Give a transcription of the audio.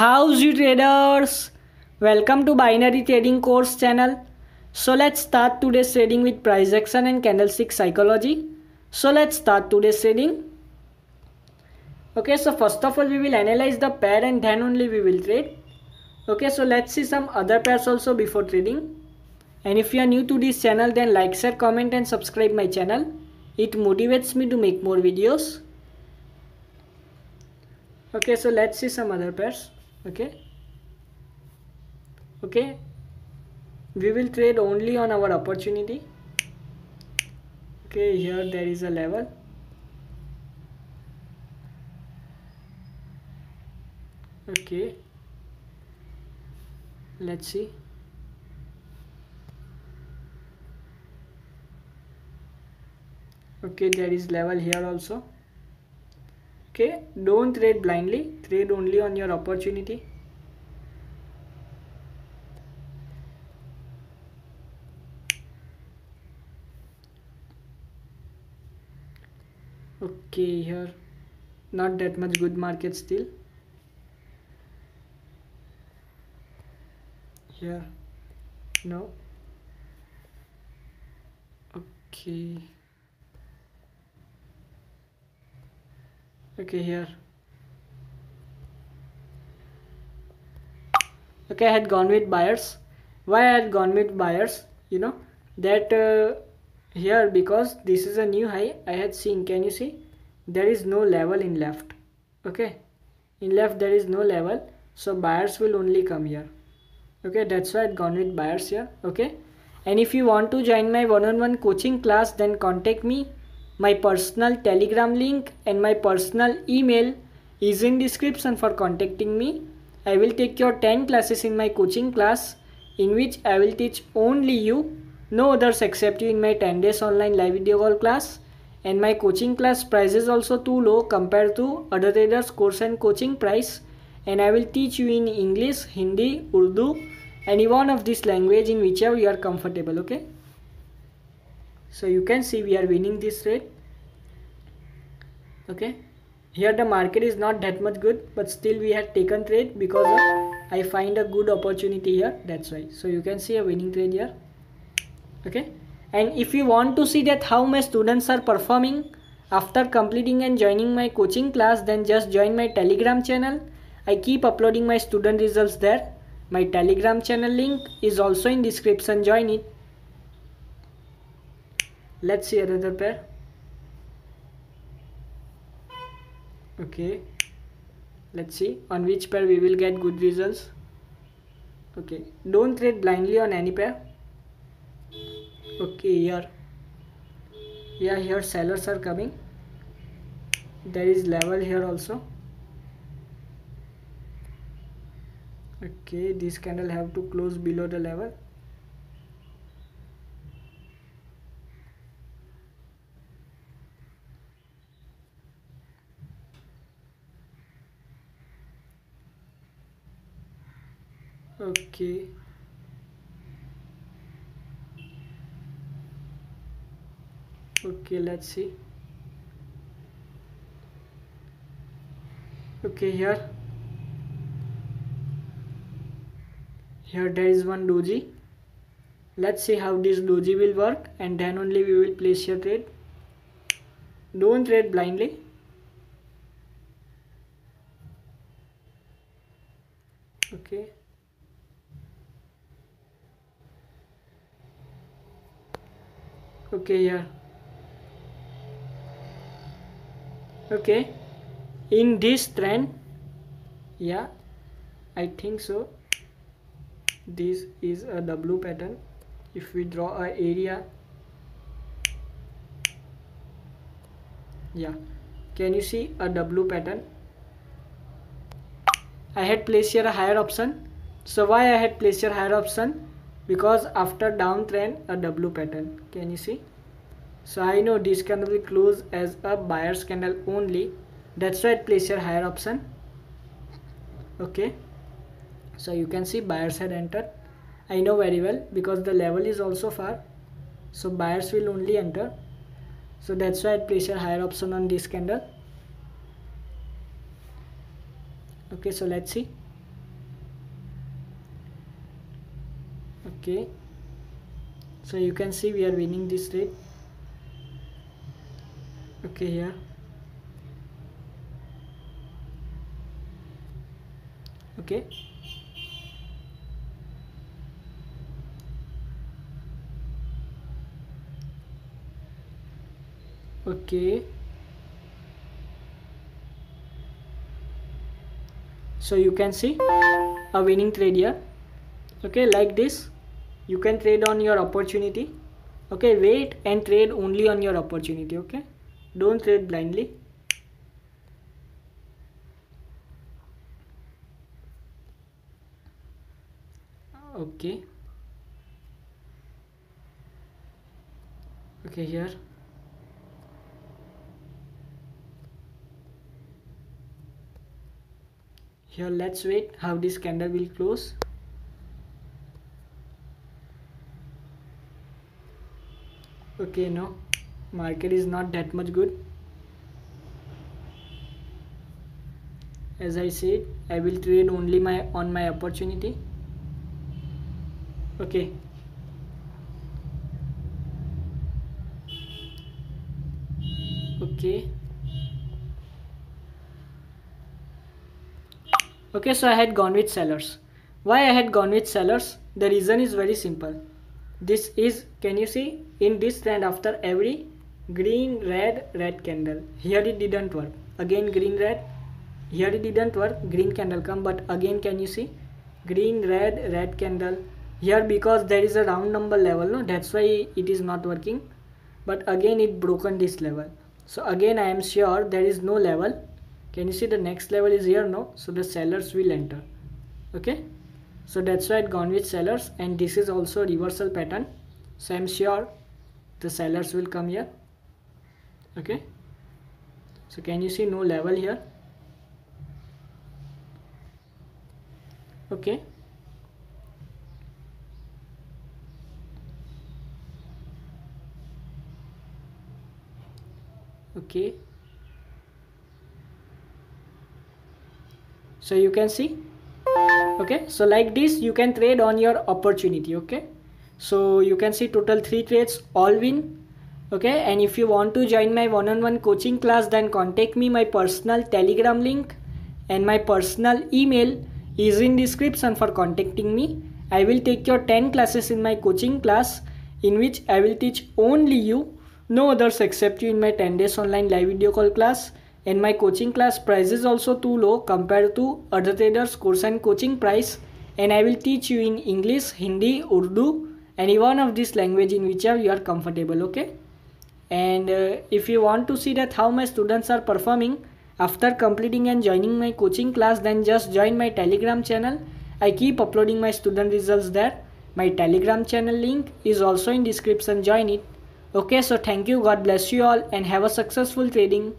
How's you traders? Welcome to binary trading course channel. So let's start today's trading with price action and candlestick psychology. So let's start today's trading. Okay, so first of all we will analyze the pair and then only we will trade. Okay, so let's see some other pairs also before trading. And if you are new to this channel then like, share, comment and subscribe my channel. It motivates me to make more videos okay so let's see some other pairs okay? Okay? We will trade only on our opportunity. Okay here there is a level. Okay. Let's see. Okay there is level here also okay don't trade blindly. Trade only on your opportunity. Okay here. Not that much good market still. Here. No. Okay okay here. Okay I had gone with buyers. Why I had gone with buyers? You know that uh, here because this is a new high I had seen. Can you see? There is no level in left. Okay? In left there is no level. So buyers will only come here. Okay? That's why I had gone with buyers here. Okay? And if you want to join my one-on-one -on -one coaching class then contact me my personal telegram link and my personal email is in description for contacting me. I will take your 10 classes in my coaching class in which i will teach only you no others except you in my 10 days online live video call class. And my coaching class price is also too low compared to other traders course and coaching price. And i will teach you in english hindi urdu any one of this language in whichever you are comfortable okay so you can see we are winning this trade. Okay. Here the market is not that much good but still we had taken trade because of, I find a good opportunity here. That's why. So you can see a winning trade here. Okay. And if you want to see that how my students are performing after completing and joining my coaching class then just join my telegram channel. I keep uploading my student results there. My telegram channel link is also in description. Join it let's see another pair. Okay. Let's see on which pair we will get good results. Okay. Don't trade blindly on any pair. Okay here. Yeah here sellers are coming. There is level here also. Okay this candle have to close below the level okay okay let's see okay here here there is one doji let's see how this doji will work and then only we will place your trade don't trade blindly okay okay. Okay yeah okay in this trend yeah I think so this is a W pattern. If we draw a area yeah can you see a W pattern? I had placed here a higher option. So why I had placed here higher option because after downtrend a W pattern. Can you see? So I know this candle will close as a buyer's candle only. That's why place your higher option. Okay. So you can see buyers had entered. I know very well because the level is also far. So buyers will only enter. So that's why I place a higher option on this candle. Okay so let's see okay. So you can see we are winning this trade okay here. Okay. Okay. So you can see a winning trade here okay like this you can trade on your opportunity. Okay wait and trade only on your opportunity okay? Don't trade blindly. Okay. Okay here. Here let's wait how this candle will close okay no. Market is not that much good. As I said I will trade only my on my opportunity. Okay. Okay. Okay so I had gone with sellers. Why I had gone with sellers? The reason is very simple this is can you see? In this trend after every green red red candle. Here it didn't work. Again green red. Here it didn't work. Green candle come but again can you see? Green red red candle. Here because there is a round number level no? That's why it is not working. But again it broken this level. So again i am sure there is no level. Can you see the next level is here no? So the sellers will enter. Okay so that's why it gone with sellers and this is also reversal pattern. So i'm sure the sellers will come here. Okay. So can you see no level here? Okay. Okay. So you can see okay? So like this you can trade on your opportunity okay? So you can see total three trades all win okay? And if you want to join my one-on-one -on -one coaching class then contact me. My personal telegram link and my personal email is in description for contacting me. I will take your 10 classes in my coaching class in which i will teach only you. No others except you in my 10 days online live video call class and my coaching class price is also too low compared to other traders course and coaching price. And i will teach you in english hindi urdu any one of this language in whichever you are comfortable okay? And uh, if you want to see that how my students are performing after completing and joining my coaching class then just join my telegram channel. I keep uploading my student results there. My telegram channel link is also in description. Join it. Okay so thank you. God bless you all and have a successful trading